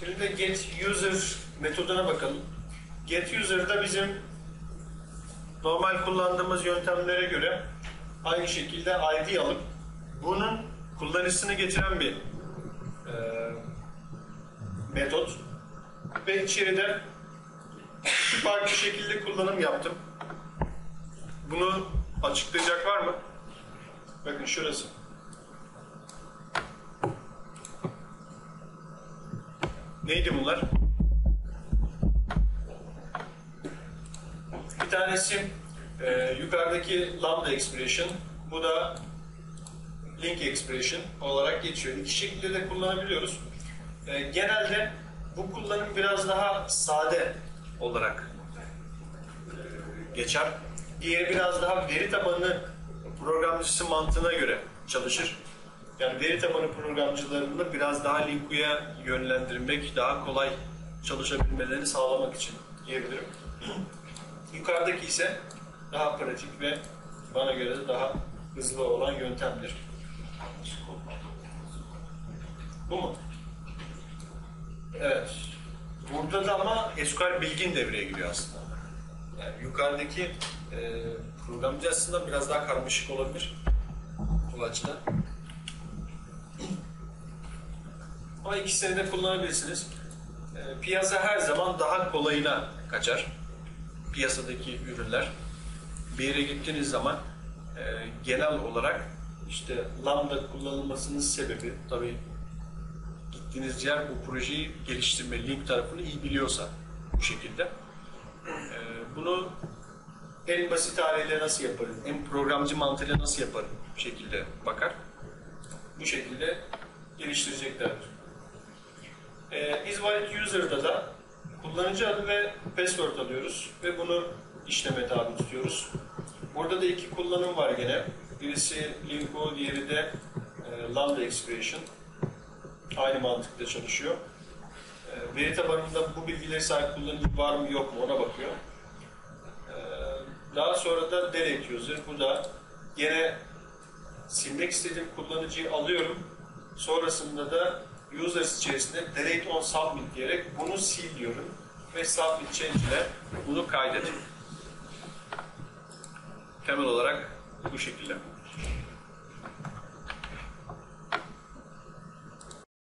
Şimdi de get user metoduna bakalım. Get user'da bizim normal kullandığımız yöntemlere göre aynı şekilde ID alıp bunun kullanıcısını getiren bir e, metot ve içeride iki farklı şekilde kullanım yaptım. Bunu açıklayacak var mı? Bakın şurası. Neydi bunlar? Bir tanesi e, yukarıdaki lambda expression, bu da link expression olarak geçiyor. İki şekilde de kullanabiliyoruz. E, genelde bu kullanım biraz daha sade olarak e, geçer. Diğeri biraz daha veri tabanlı programcısı mantığına göre çalışır. Yani veri tabanı programcılarını biraz daha Linku'ya yönlendirmek, daha kolay çalışabilmelerini sağlamak için diyebilirim. Yukarıdaki ise daha pratik ve bana göre de daha hızlı olan yöntemdir. Bu mu? Evet. Burada da ama SQL bilgin devreye giriyor aslında. Yani yukarıdaki e, programcı aslında biraz daha karmaşık olabilir bu açıdan. Ama ikisini de kullanabilirsiniz. E, piyasa her zaman daha kolayına kaçar. Piyasadaki ürünler. Bir yere gittiğiniz zaman e, genel olarak işte lambda kullanılmasının sebebi tabii gittiğiniz yer bu projeyi geliştirme, link tarafını iyi biliyorsa bu şekilde. E, bunu en basit haliyle nasıl yaparım, en programcı mantığıyla nasıl yaparım şekilde bakar. Bu şekilde geliştireceklerdir. E, isValid User'da da kullanıcı adı ve password alıyoruz ve bunu işleme tabi tutuyoruz. Burada da iki kullanım var gene. Birisi Linko, diğeri de e, Lambda Expression. Aynı mantıkla çalışıyor. E, veri tabanında bu bilgileri sahip kullanıcı var mı yok mu ona bakıyor. E, daha sonra da delete user. Bu da gene silmek istediğim kullanıcıyı alıyorum. Sonrasında da users içerisinde delete on submit diyerek bunu sil diyorum ve submit change ile bunu kaydet. Temel olarak bu şekilde.